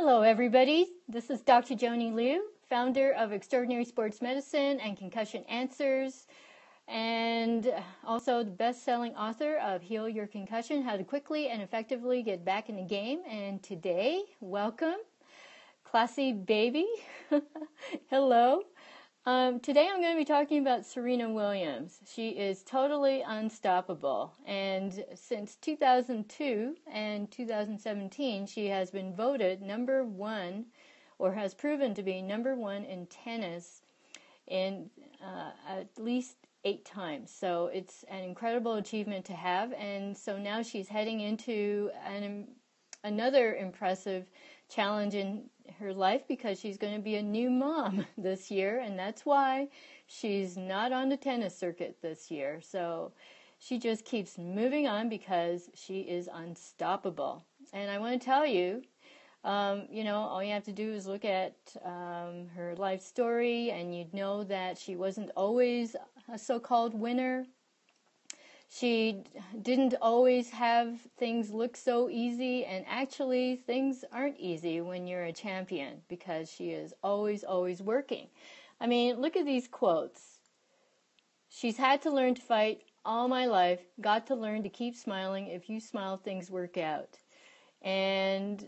Hello, everybody. This is Dr. Joanny Liu, founder of Extraordinary Sports Medicine and Concussion Answers, and also the best selling author of Heal Your Concussion How to Quickly and Effectively Get Back in the Game. And today, welcome, Classy Baby. Hello. Um, today I'm going to be talking about Serena Williams. She is totally unstoppable. And since 2002 and 2017, she has been voted number one, or has proven to be number one in tennis in uh, at least eight times. So it's an incredible achievement to have. And so now she's heading into an, another impressive challenge in her life because she's going to be a new mom this year, and that's why she's not on the tennis circuit this year. So she just keeps moving on because she is unstoppable. And I want to tell you, um, you know, all you have to do is look at um, her life story, and you'd know that she wasn't always a so called winner. She didn't always have things look so easy, and actually, things aren't easy when you're a champion because she is always, always working. I mean, look at these quotes. She's had to learn to fight all my life, got to learn to keep smiling. If you smile, things work out. And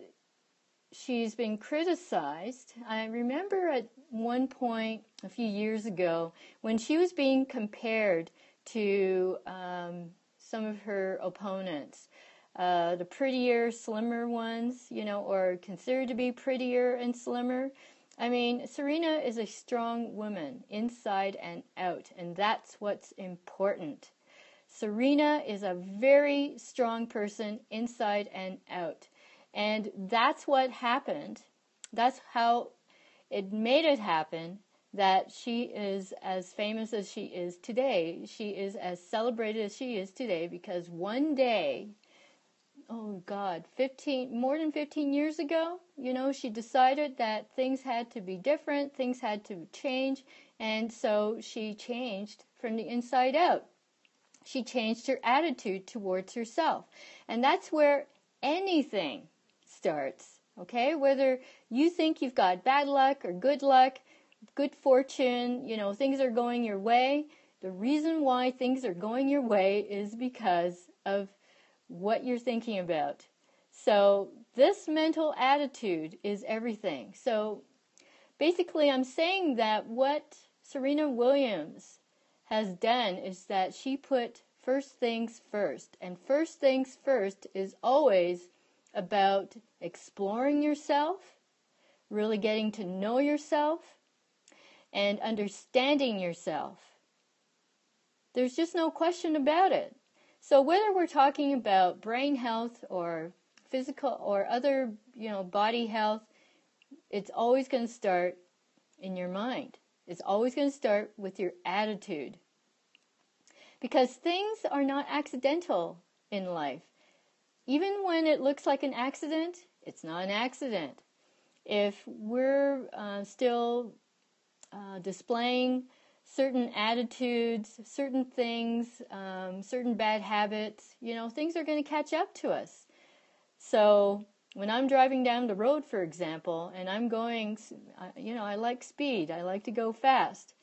she's been criticized. I remember at one point a few years ago when she was being compared to um, some of her opponents. Uh, the prettier, slimmer ones, you know, or considered to be prettier and slimmer. I mean, Serena is a strong woman inside and out, and that's what's important. Serena is a very strong person inside and out. And that's what happened. That's how it made it happen that she is as famous as she is today. She is as celebrated as she is today because one day, oh God, 15, more than 15 years ago, you know, she decided that things had to be different, things had to change, and so she changed from the inside out. She changed her attitude towards herself. And that's where anything starts. Okay? Whether you think you've got bad luck or good luck, good fortune, you know, things are going your way. The reason why things are going your way is because of what you're thinking about. So, this mental attitude is everything. So, basically, I'm saying that what Serena Williams has done is that she put first things first. And first things first is always about exploring yourself, really getting to know yourself, and understanding yourself. There's just no question about it. So whether we're talking about brain health or physical or other, you know, body health, it's always going to start in your mind. It's always going to start with your attitude. Because things are not accidental in life. Even when it looks like an accident, it's not an accident. If we're uh, still uh, displaying certain attitudes, certain things, um, certain bad habits, you know, things are going to catch up to us. So when I'm driving down the road, for example, and I'm going, you know, I like speed, I like to go fast.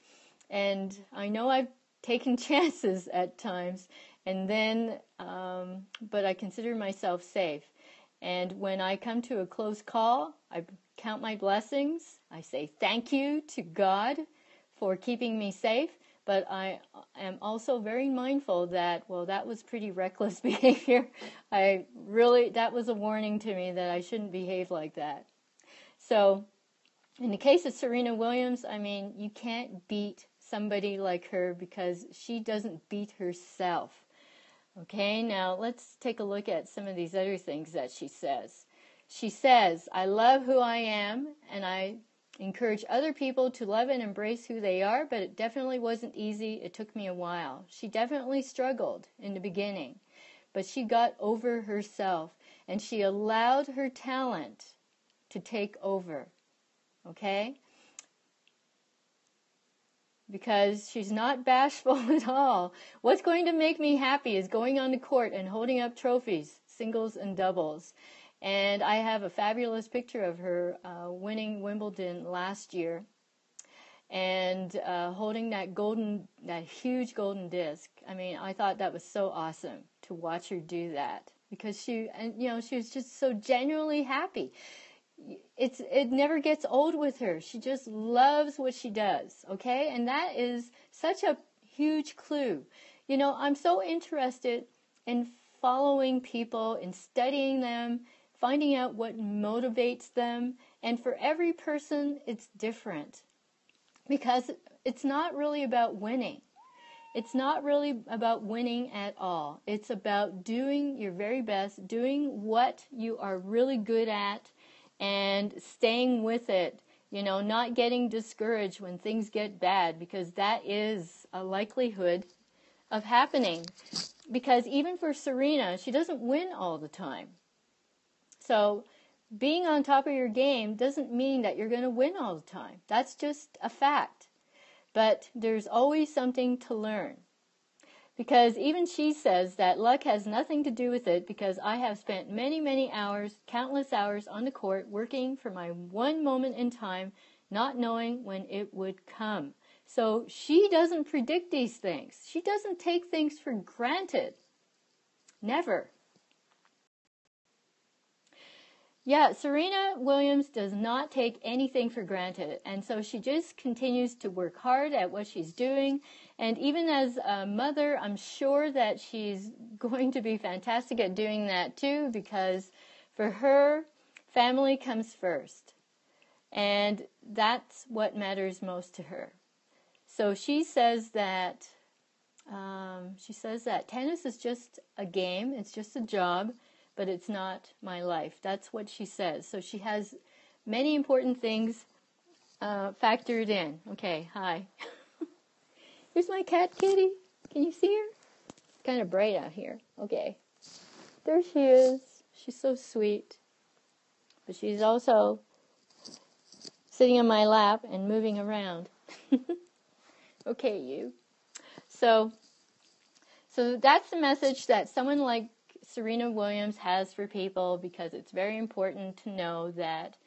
And I know I've taken chances at times, and then, um, but I consider myself safe. And when I come to a close call, I count my blessings. I say thank you to God for keeping me safe, but I am also very mindful that, well, that was pretty reckless behavior. I really, that was a warning to me that I shouldn't behave like that. So, in the case of Serena Williams, I mean, you can't beat somebody like her because she doesn't beat herself. Okay, now let's take a look at some of these other things that she says. She says, I love who I am and I encourage other people to love and embrace who they are, but it definitely wasn't easy. It took me a while. She definitely struggled in the beginning, but she got over herself and she allowed her talent to take over. Okay? Because she's not bashful at all. What's going to make me happy is going on the court and holding up trophies, singles and doubles And I have a fabulous picture of her uh, winning Wimbledon last year and uh, holding that golden, that huge golden disc. I mean, I thought that was so awesome to watch her do that because she, and you know, she was just so genuinely happy. It's it never gets old with her. She just loves what she does. Okay, and that is such a huge clue. You know, I'm so interested in following people, and studying them, finding out what motivates them, and for every person, it's different because it's not really about winning. It's not really about winning at all. It's about doing your very best, doing what you are really good at, and staying with it. You know, not getting discouraged when things get bad because that is a likelihood of happening. Because even for Serena, she doesn't win all the time. So, being on top of your game doesn't mean that you're going to win all the time. That's just a fact. But there's always something to learn. Because even she says that luck has nothing to do with it because I have spent many, many hours, countless hours on the court working for my one moment in time, not knowing when it would come. So she doesn't predict these things. She doesn't take things for granted. Never. Yeah, Serena Williams does not take anything for granted. And so she just continues to work hard at what she's doing. And even as a mother, I'm sure that she's going to be fantastic at doing that too, because for her, family comes first. And that's what matters most to her. So she says that um, she says that tennis is just a game, it's just a job, but it's not my life. That's what she says. So she has many important things uh, factored in. Okay, hi. Here's my cat kitty. Can you see her? It's kind of bright out here. Okay. There she is. She's so sweet. But she's also sitting on my lap and moving around. okay, you. So, so that's the message that someone like Serena Williams has for people because it's very important to know that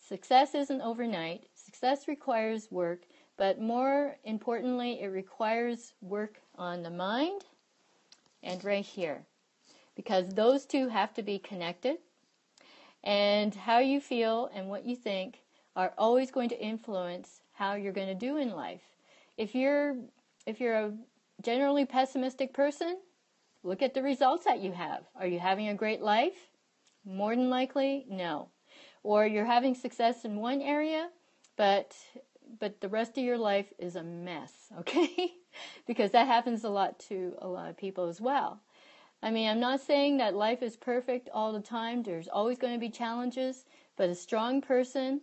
success isn't overnight. Success requires work, but more importantly, it requires work on the mind and right here because those two have to be connected. And how you feel and what you think are always going to influence how you're going to do in life. If you're if you're a generally pessimistic person, Look at the results that you have. Are you having a great life? More than likely, no. Or you're having success in one area, but but the rest of your life is a mess, okay? because that happens a lot to a lot of people as well. I mean, I'm not saying that life is perfect all the time. There's always going to be challenges, but a strong person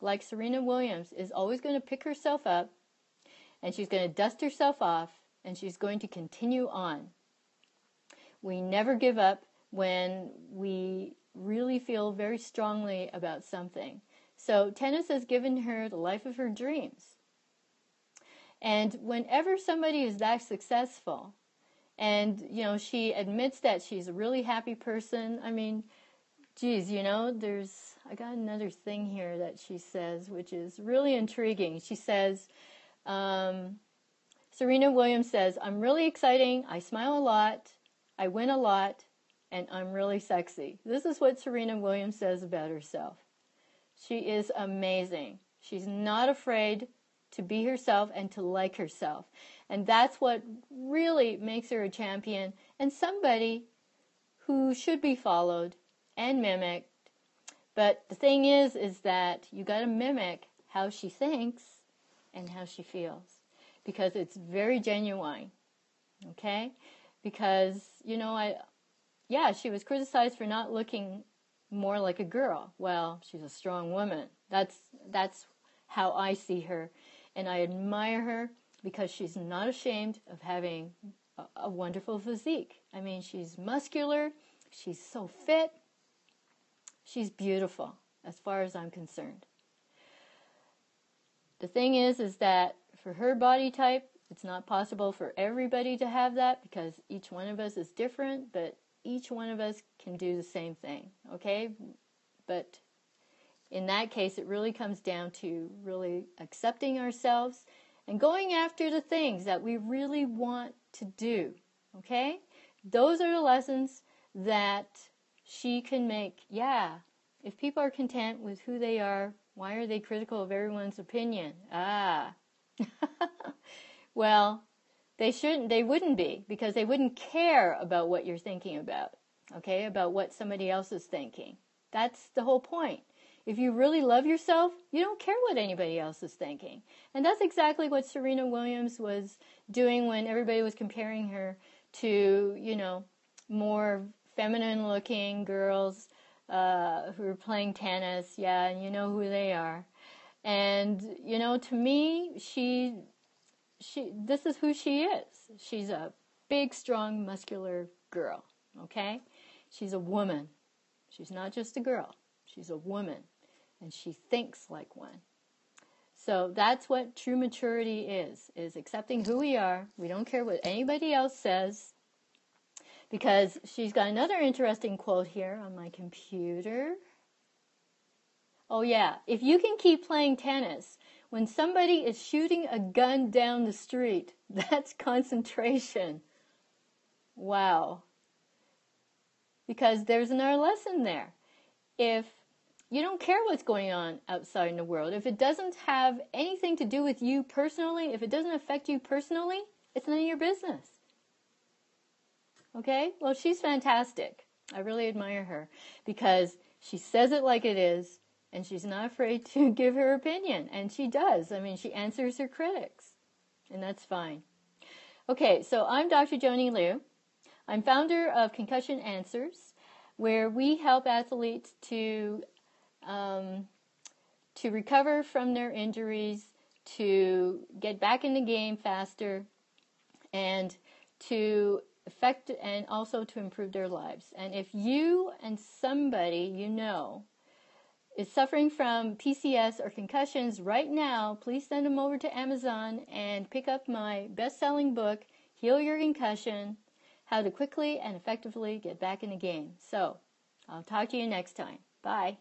like Serena Williams is always going to pick herself up and she's going to dust herself off and she's going to continue on. We never give up when we really feel very strongly about something. So tennis has given her the life of her dreams. And whenever somebody is that successful, and you know she admits that she's a really happy person, I mean, geez, you know, there's I got another thing here that she says, which is really intriguing. She says, um, Serena Williams says, "I'm really exciting. I smile a lot. I win a lot, and I'm really sexy. This is what Serena Williams says about herself. She is amazing. She's not afraid to be herself and to like herself. And that's what really makes her a champion and somebody who should be followed and mimicked. But the thing is, is that you got to mimic how she thinks and how she feels because it's very genuine. Okay? because you know I yeah she was criticized for not looking more like a girl. Well she's a strong woman. That's that's how I see her. And I admire her because she's not ashamed of having a, a wonderful physique. I mean she's muscular. She's so fit. She's beautiful as far as I'm concerned. The thing is is that for her body type it's not possible for everybody to have that because each one of us is different, but each one of us can do the same thing, okay? But in that case, it really comes down to really accepting ourselves and going after the things that we really want to do, okay? Those are the lessons that she can make. Yeah, if people are content with who they are, why are they critical of everyone's opinion? Ah. well, they shouldn't they wouldn't be because they wouldn't care about what you're thinking about. Okay? About what somebody else is thinking. That's the whole point. If you really love yourself, you don't care what anybody else is thinking. And that's exactly what Serena Williams was doing when everybody was comparing her to, you know, more feminine looking girls uh, who are playing tennis. Yeah, and you know who they are. And, you know, to me, she, she, this is who she is. She's a big, strong, muscular girl. Okay? She's a woman. She's not just a girl. She's a woman and she thinks like one. So that's what true maturity is, is accepting who we are. We don't care what anybody else says. Because she's got another interesting quote here on my computer. Oh yeah, if you can keep playing tennis when somebody is shooting a gun down the street, that's concentration. Wow. Because there's another lesson there. If you don't care what's going on outside in the world. If it doesn't have anything to do with you personally, if it doesn't affect you personally, it's none of your business. Okay? Well, she's fantastic. I really admire her because she says it like it is and she's not afraid to give her opinion. And she does. I mean, she answers her critics. And that's fine. Okay, so I'm Dr. Joanny Liu. I'm founder of Concussion Answers, where we help athletes to um, to recover from their injuries, to get back in the game faster, and to affect and also to improve their lives. And if you and somebody you know is suffering from PCS or concussions right now, please send them over to Amazon and pick up my best selling book, Heal Your Concussion How to Quickly and Effectively Get Back in the Game. So, I'll talk to you next time. Bye.